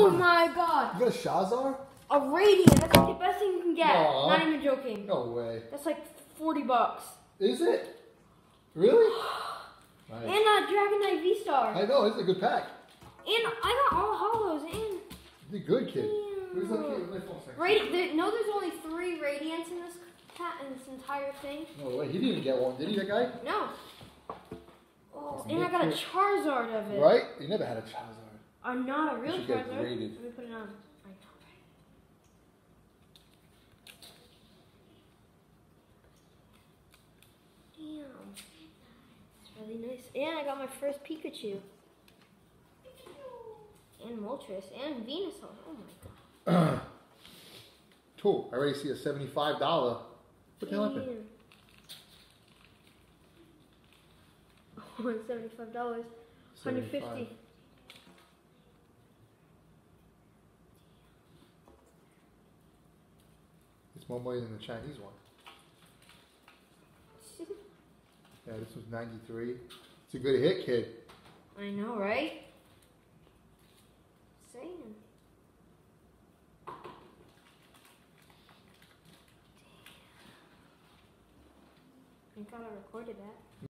Oh my god! You got a Charizard? A radiant. That's like the best thing you can get. Aw. Not even joking. No way. That's like forty bucks. Is it? Really? And a Dragonite V Star. I know, it's a good pack. And I got all holos and You're a good kid. Where's that kid? My phone second. Radi- there, no, there's only three radiants in this cat in this entire thing. No way. He didn't even get one, did he, that guy? No. Oh, and I got a. Charizard of it. Right? He never had a Charizard. I'm not a real should get Charizard. graded. Let me put it on. I know, right? Damn. It's really nice. And I got my first Pikachu. And Moltres. And Venusaur. Oh my god. Cool. I already see a $75. What the hell happened? Damn. Oh, it's seventy-five dollars. Hundred 75. fifty. It's more money than the Chinese one. Yeah, this was 93. It's a good hit, kid. I know, right? Saying. I thought I recorded that.